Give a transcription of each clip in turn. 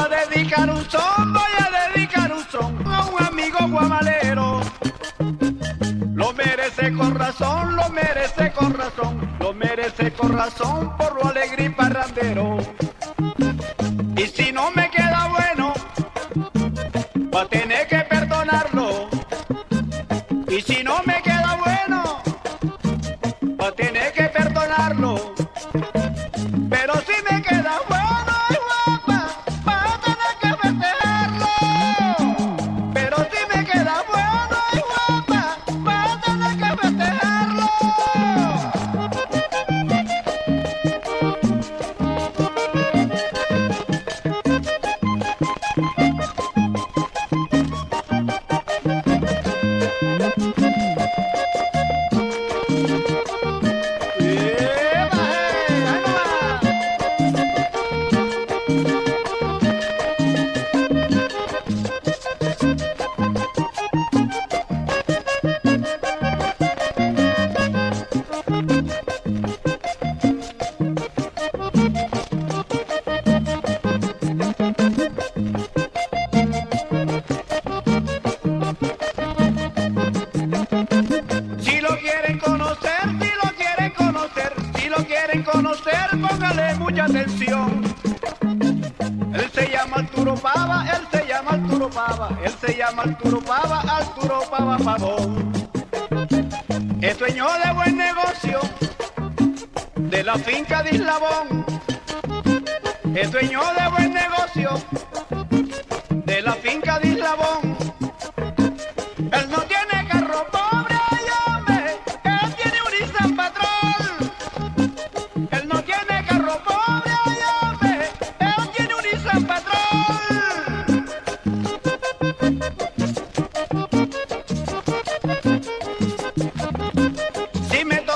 a dedicar un son, voy a dedicar un son a un amigo guamalero. Lo merece con razón, lo merece con razón, lo merece con razón. Conocer, si lo quieren conocer, si lo quieren conocer, póngale mucha atención. Él se llama Arturo Pava, él se llama Arturo Pava, él se llama Arturo Pava, Arturo Pava Pavón. Es dueño de buen negocio, de la finca de Islabón. Es dueño de buen negocio, de la finca de Islabón.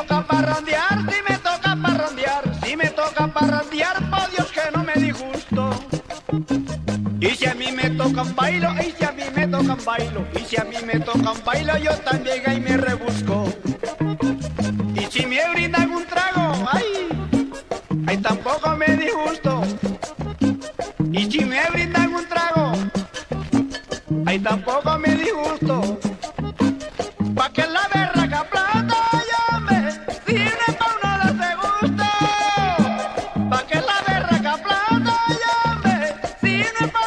Toca parrandear, si me toca parrandear, si me toca parrandear, por Dios que no me disgusto. Y si a mí me tocan bailo, y si a mí me tocan bailo, y si a mí me tocan bailo, yo también ahí me rebusco. Y si me brindan un trago, ay, ay tampoco me disgusto. Y si me brindan un trago, ay tampoco me disgusto. Llame, si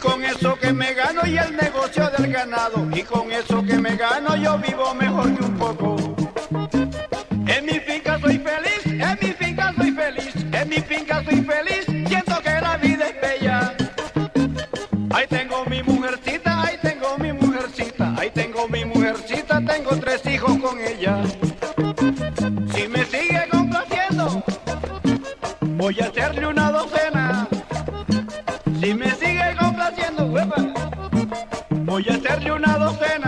con eso que me gano y el negocio del ganado, y con eso que me gano yo vivo mejor que un poco. En mi finca soy feliz, en mi finca soy feliz, en mi finca soy feliz, siento que la vida es bella. Ahí tengo mi mujercita, ahí tengo mi mujercita, ahí tengo mi mujercita, tengo tres hijos con ella. Voy a hacerle una docena.